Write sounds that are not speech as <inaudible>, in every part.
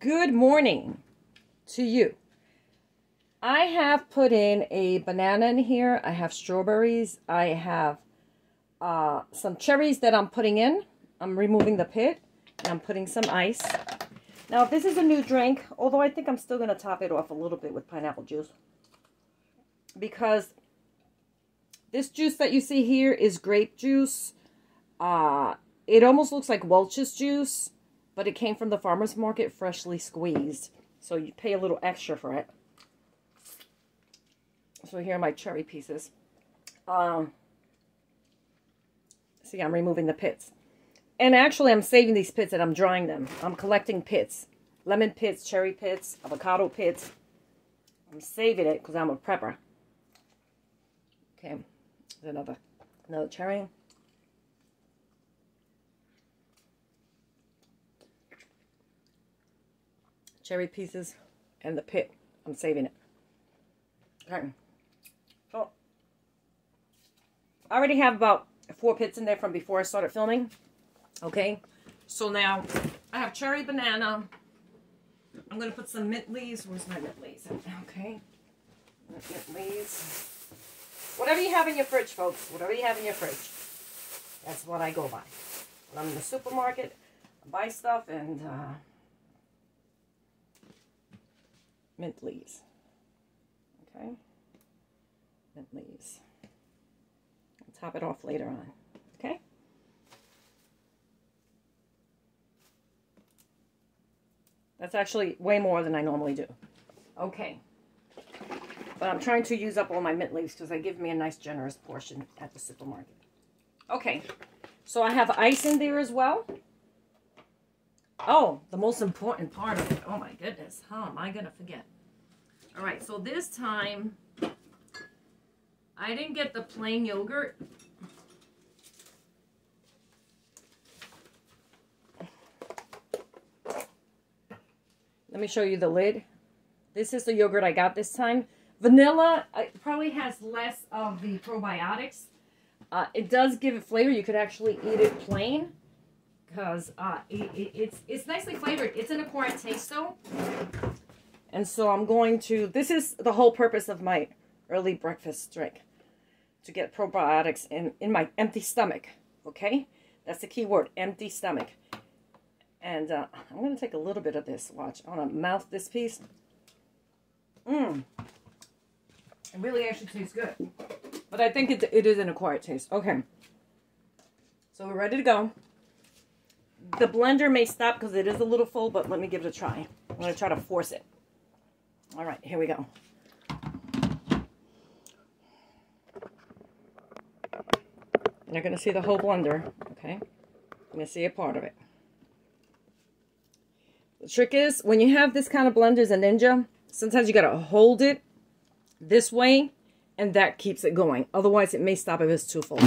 good morning to you. I have put in a banana in here. I have strawberries. I have uh, some cherries that I'm putting in. I'm removing the pit. And I'm putting some ice. Now, this is a new drink, although I think I'm still going to top it off a little bit with pineapple juice. Because this juice that you see here is grape juice. Uh, it almost looks like Welch's juice, but it came from the farmer's market freshly squeezed. So you pay a little extra for it. So here are my cherry pieces. Um, see, I'm removing the pits. And actually, I'm saving these pits and I'm drying them. I'm collecting pits. Lemon pits, cherry pits, avocado pits. I'm saving it because I'm a prepper. Okay, There's another, another cherry. Cherry pieces and the pit. I'm saving it. Okay. So, I already have about four pits in there from before I started filming. Okay, so now I have cherry banana. I'm going to put some mint leaves. Where's my mint leaves? Okay, mint leaves. Whatever you have in your fridge, folks. Whatever you have in your fridge. That's what I go by. When I'm in the supermarket, I buy stuff and uh, mint leaves. Okay, mint leaves. I'll top it off later on. Okay. That's actually way more than I normally do. Okay. But I'm trying to use up all my mint leaves because they give me a nice generous portion at the supermarket. Okay. So I have ice in there as well. Oh, the most important part of it. Oh my goodness. How am I going to forget? All right. So this time, I didn't get the plain yogurt. Let me show you the lid. This is the yogurt I got this time. Vanilla probably has less of the probiotics. Uh, it does give it flavor. You could actually eat it plain because uh, it, it, it's, it's nicely flavored. It's an acquired taste though. And so I'm going to, this is the whole purpose of my early breakfast drink. To get probiotics in, in my empty stomach. Okay? That's the key word, empty stomach. And uh, I'm going to take a little bit of this. Watch. I want to mouth this piece. Mmm. It really actually tastes good. But I think it, it is an acquired taste. Okay. So we're ready to go. The blender may stop because it is a little full, but let me give it a try. I'm going to try to force it. All right, here we go. You're going to see the whole blender, okay? You're going to see a part of it. The trick is, when you have this kind of blender as a ninja, sometimes you got to hold it this way, and that keeps it going. Otherwise, it may stop if it's too full.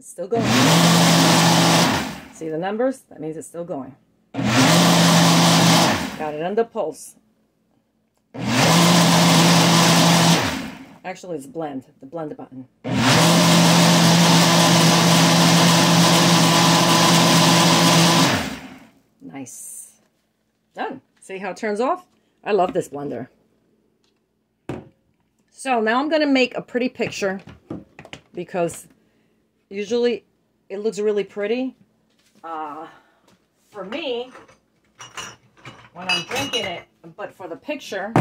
It's still going. See the numbers? That means it's still going. Got it under pulse. Actually, it's blend, the blend button. Nice. Done. See how it turns off? I love this blender. So now I'm going to make a pretty picture because usually it looks really pretty. Uh, for me, when I'm drinking it, but for the picture,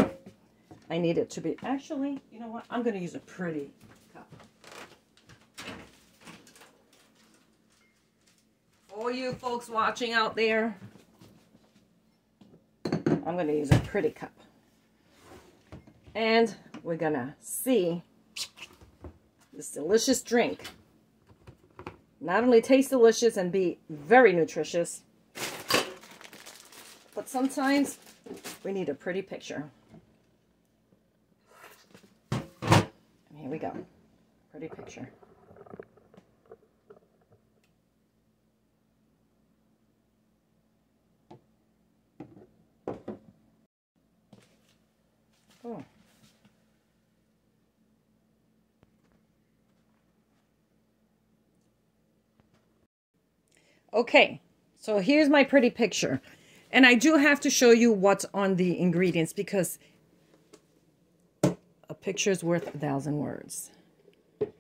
I need it to be, actually, you know what? I'm going to use a pretty cup. For you folks watching out there, I'm going to use a pretty cup. And we're going to see this delicious drink. Not only taste delicious and be very nutritious, but sometimes we need a pretty picture. And here we go. Pretty picture. Oh. Okay, So here's my pretty picture. And I do have to show you what's on the ingredients because a picture is worth a thousand words. Let's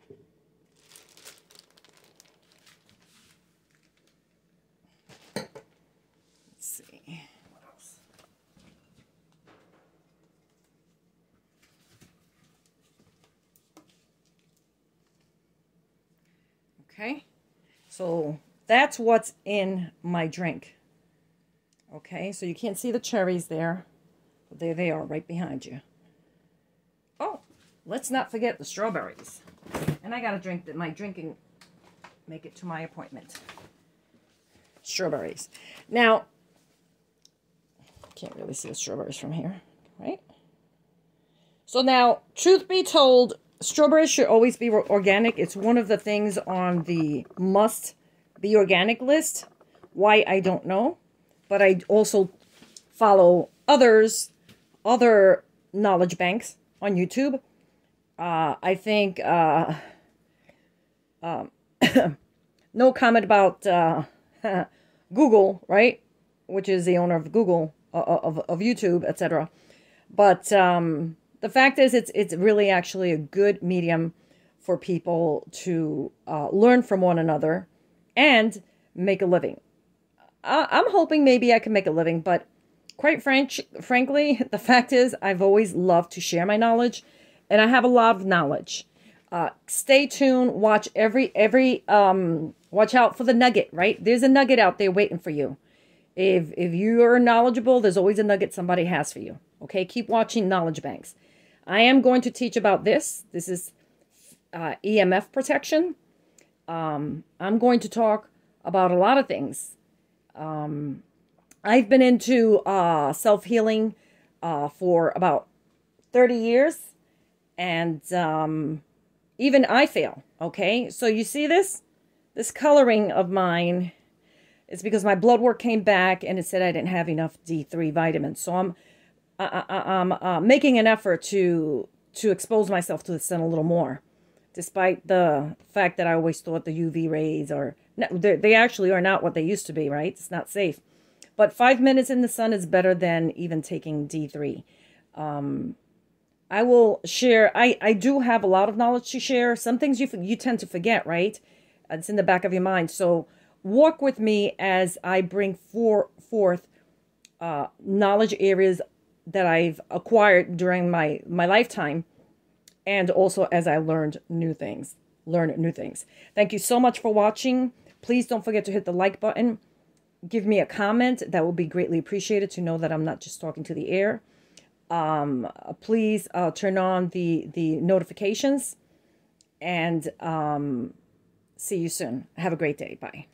see. What else? Okay. So that's what's in my drink. Okay, so you can't see the cherries there. But there they are, right behind you. Oh, let's not forget the strawberries. And I got to drink that my drinking, make it to my appointment. Strawberries. Now, can't really see the strawberries from here, right? So now, truth be told, strawberries should always be organic. It's one of the things on the must be organic list. Why, I don't know. But I also follow others, other knowledge banks on YouTube. Uh, I think uh, um, <coughs> no comment about uh, <laughs> Google, right? Which is the owner of Google, uh, of, of YouTube, etc. But um, the fact is, it's it's really actually a good medium for people to uh, learn from one another and make a living. I, I'm hoping maybe I can make a living, but quite frank, frankly, <laughs> the fact is I've always loved to share my knowledge, and I have a lot of knowledge. Uh, stay tuned. Watch every every um. Watch out for the nugget. Right there's a nugget out there waiting for you. If if you are knowledgeable, there's always a nugget somebody has for you. Okay, keep watching knowledge banks. I am going to teach about this. This is uh, EMF protection. Um, I'm going to talk about a lot of things. Um, I've been into uh, self healing uh, for about 30 years, and um, even I fail. Okay, so you see this? This coloring of mine is because my blood work came back and it said I didn't have enough D3 vitamins. So I'm I, am uh, making an effort to to expose myself to the sun a little more despite the fact that I always thought the UV rays are, they actually are not what they used to be, right? It's not safe. But five minutes in the sun is better than even taking D3. Um, I will share, I, I do have a lot of knowledge to share. Some things you, you tend to forget, right? It's in the back of your mind. So walk with me as I bring for, forth uh, knowledge areas that I've acquired during my, my lifetime and also as I learned new things. Learn new things. Thank you so much for watching. Please don't forget to hit the like button. Give me a comment. That will be greatly appreciated to know that I'm not just talking to the air. Um, please uh, turn on the, the notifications and um, see you soon. Have a great day. Bye.